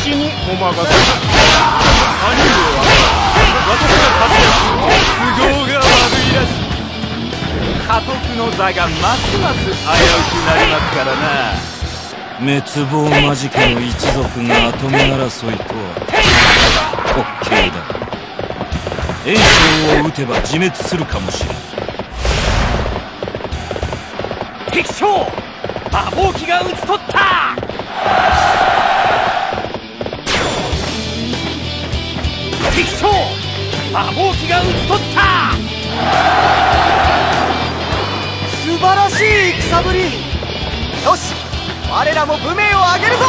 私に。お任せ兄上は。私が活躍する都合が悪いらしい家督の座がますます危うくなりますからな滅亡間近の一族が跡目争いとは滑稽だ炎章を撃てば自滅するかもしれん敵将魔法機が討ち取った敵将魔法機が討ち取った。素晴らしい戦ぶり。よし我らも武名を上げるぞ。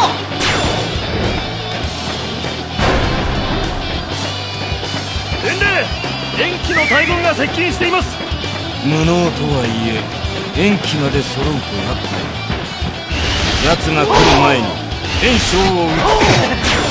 伝令元気の大軍が接近しています。無能とはいえ延期まで揃うと厄介奴が来る前に炎章を撃つ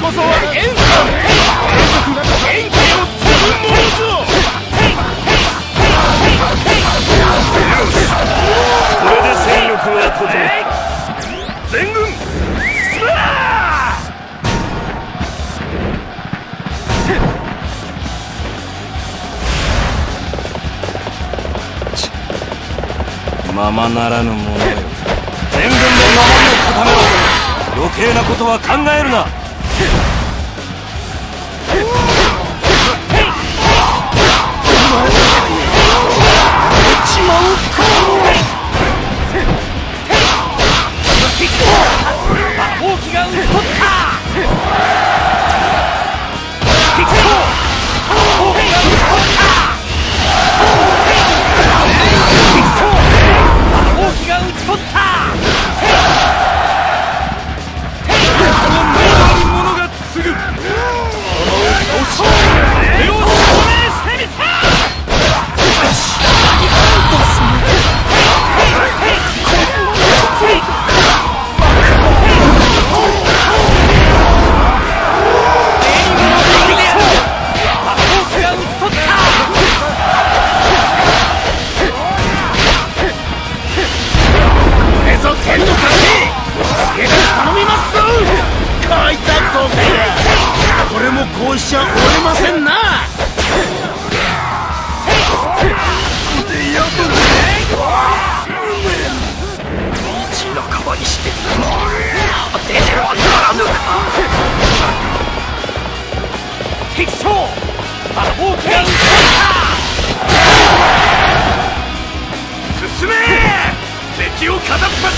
こそは元元ままならぬ者よ。全軍で守りを固めろ余計なことは考えるな。魔法機が討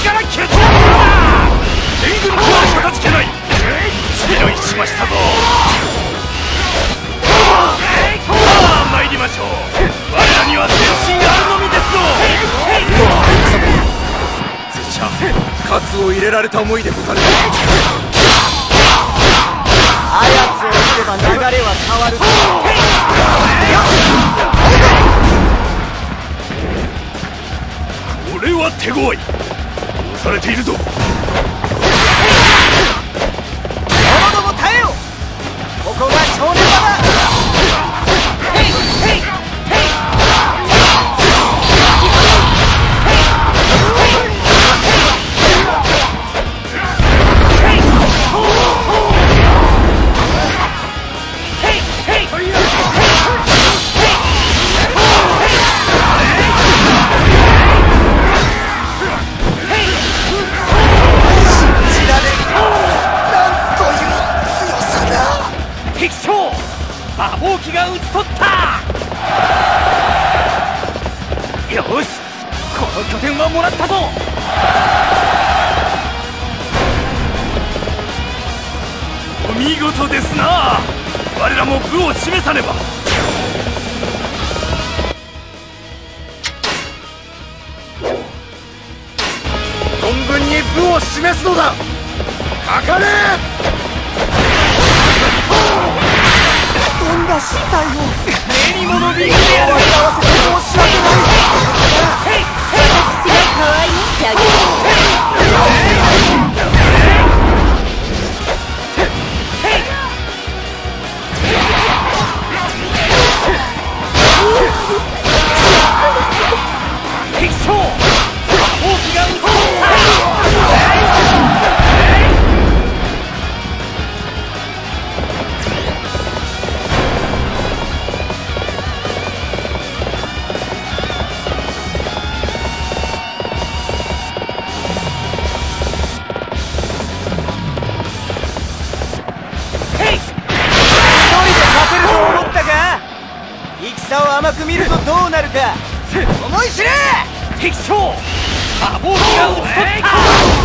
から蹴飛ばす援軍とは片付けない次の一ましたぞさあ参りましょう。我らには前進あるのみですぞ拙者カツを入れられた思いでござるあやつを撃てば流れは変わるこれは手強いれているぞ。事ですな。我らも部を示さねば。存分に部を示すのだ。かかれ。とんだ失態を。目にものび見るとどうなるか思い知れ。敵将馬王騎が討ち取った。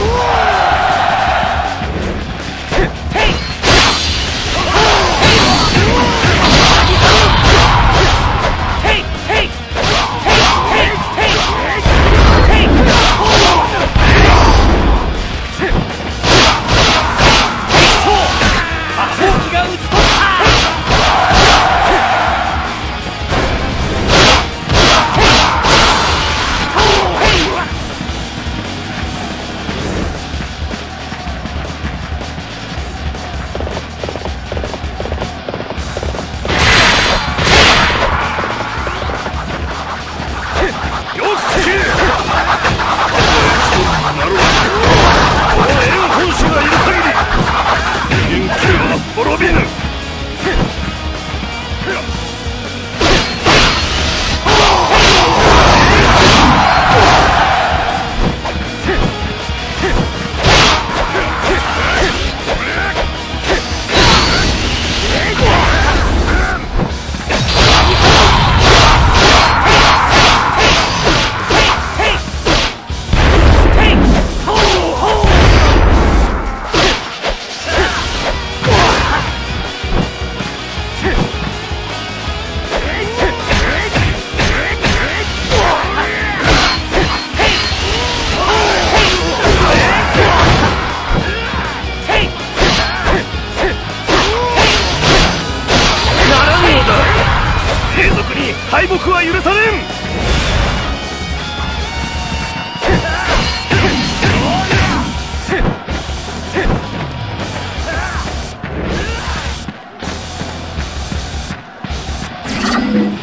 敗北は許され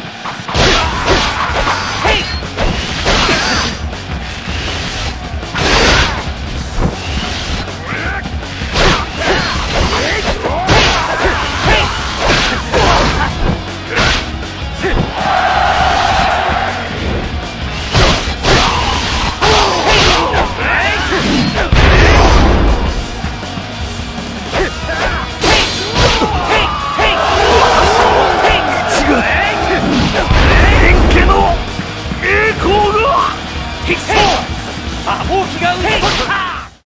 ん。